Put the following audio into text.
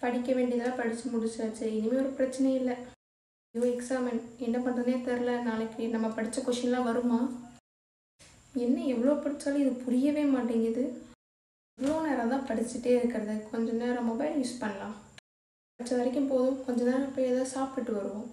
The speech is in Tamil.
படிக்க வேண்டியதெல்லாம் படித்து முடிச்சாச்சு. இனிமேல் ஒரு பிரச்சனையும் இல்லை. ஐயோ எக்ஸாமன் என்ன பண்ணுறதுனே தெரில. நாளைக்கு நம்ம படித்த கொஷின்லாம் வருமா? என்ன எவ்வளோ படித்தாலும் இது புரியவே மாட்டேங்குது. இவ்வளோ நேரம் தான் படிச்சுட்டே இருக்கிறது. கொஞ்ச நேரம் மொபைல் யூஸ் பண்ணலாம். படித்த வரைக்கும் போதும். கொஞ்ச நேரம் போய் ஏதாவது சாப்பிட்டு வருவோம்.